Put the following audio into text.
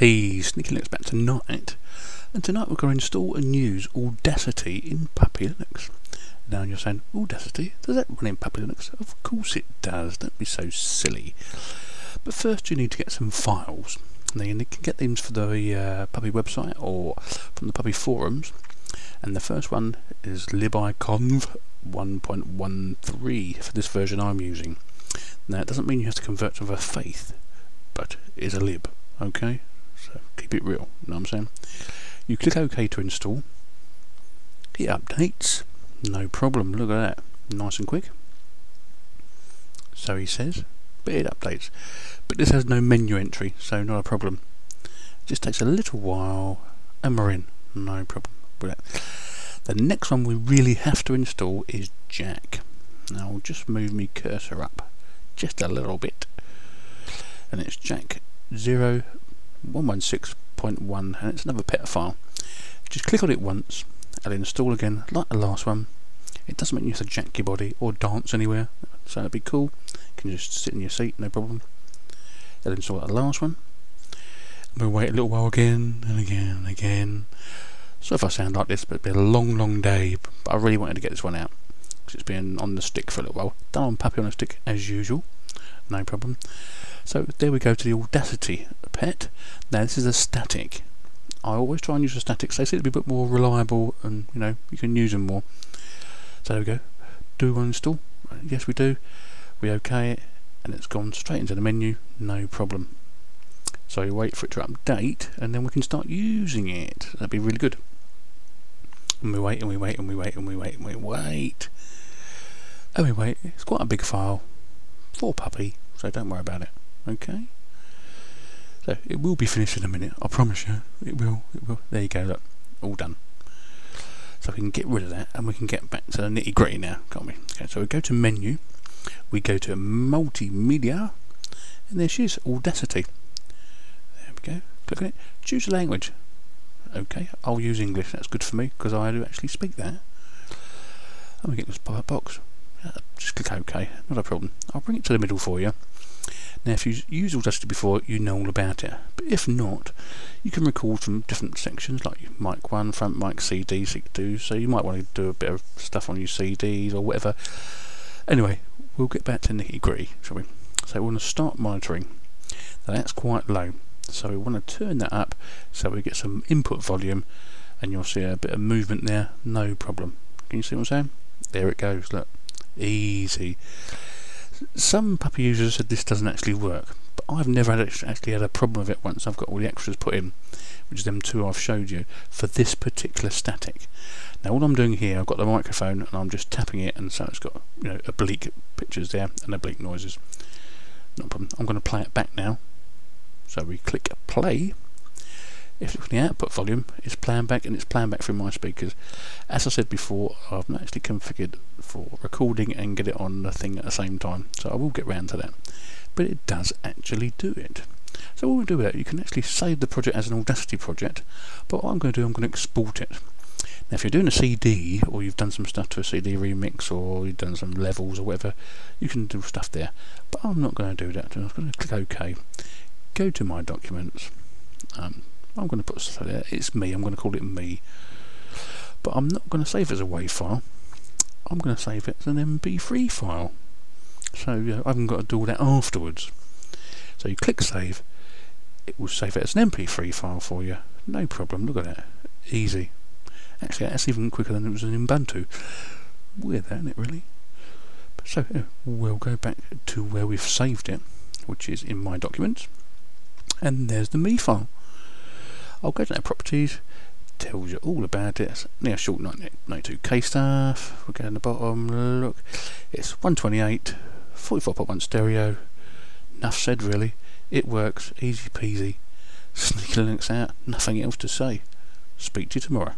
Hey, Sneeky Linux back tonight. And tonight we're going to install and use Audacity in Puppy Linux. Now you're saying, Audacity? Does that run in Puppy Linux? Of course it does. Don't be so silly. But first you need to get some files. Now you can get these for the uh, Puppy website or from the Puppy forums. And the first one is libiconv 1.13 for this version I'm using. Now it doesn't mean you have to convert to a faith, but it is a lib, okay? So keep it real, you know what I'm saying? You click OK to install. It updates. No problem, look at that. Nice and quick. So he says, but it updates. But this has no menu entry, so not a problem. Just takes a little while and we're in. No problem with that. The next one we really have to install is Jack. Now I'll just move my cursor up just a little bit. And it's Jack 0 116.1 and it's another pet file. Just click on it once and install again like the last one. It doesn't make you have to jack your body or dance anywhere, so that'd be cool. You can just sit in your seat, no problem. It'll install like the last one. And we'll wait a little while again and again and again. So if I sound like this, but it'll be a long, long day. But I really wanted to get this one out because it's been on the stick for a little while. Done on Puppy on a stick as usual, no problem. So there we go to the Audacity pet. Now this is a static. I always try and use a static, so they seem to be a bit more reliable and you know you can use them more. So there we go. Do we install? Yes we do. We OK it and it's gone straight into the menu, no problem. So you wait for it to update and then we can start using it. That'd be really good. And we wait and we wait and we wait and we wait and we wait. And we wait. It's quite a big file for puppy, so don't worry about it. Okay. So it will be finished in a minute, I promise you. It will, it will. There you go, look. All done. So we can get rid of that and we can get back to the nitty gritty now, can't we? Okay, so we go to menu, we go to multimedia, and there she is, Audacity. There we go. Click on it. Choose a language. Okay, I'll use English, that's good for me because I do actually speak that. And we get this pop-up Just click OK, not a problem. I'll bring it to the middle for you. Now if you've used Audacity before, you know all about it. But if not, you can record from different sections like mic 1, front mic, CD, CD2, so you might want to do a bit of stuff on your CDs or whatever. Anyway, we'll get back to nitty gritty, shall we? So we want to start monitoring. Now that's quite low, so we want to turn that up so we get some input volume and you'll see a bit of movement there, no problem. Can you see what I'm saying? There it goes, look. Easy. Some puppy users said this doesn't actually work, but I've never had actually had a problem with it once I've got all the extras put in, which is them two I've showed you, for this particular static. Now all I'm doing here, I've got the microphone and I'm just tapping it and so it's got you know oblique pictures there and oblique noises. No problem. I'm going to play it back now. So we click play if the output volume is playing back and it's playing back through my speakers. As I said before, I've not actually configured for recording and get it on the thing at the same time, so I will get round to that. But it does actually do it. So what we do with that, you can actually save the project as an Audacity project, but what I'm going to do, I'm going to export it. Now if you're doing a CD, or you've done some stuff to a CD remix, or you've done some levels or whatever, you can do stuff there. But I'm not going to do that, I'm going to click OK. Go to my documents, um, I'm going to put there. It's me. I'm going to call it me. But I'm not going to save it as a WAV file. I'm going to save it as an MP3 file. So uh, I haven't got to do all that afterwards. So you click save. It will save it as an MP3 file for you. No problem. Look at that. Easy. Actually, that's even quicker than it was in Ubuntu. Weird that, isn't it, really? So, we'll go back to where we've saved it, which is in my documents. And there's the me file. I'll go to that properties, tells you all about it. Now short 92k stuff. We'll go down the bottom, look, it's 128, 44.1 stereo. Enough said really. It works, easy peasy. Sneeky Linux out, nothing else to say. Speak to you tomorrow.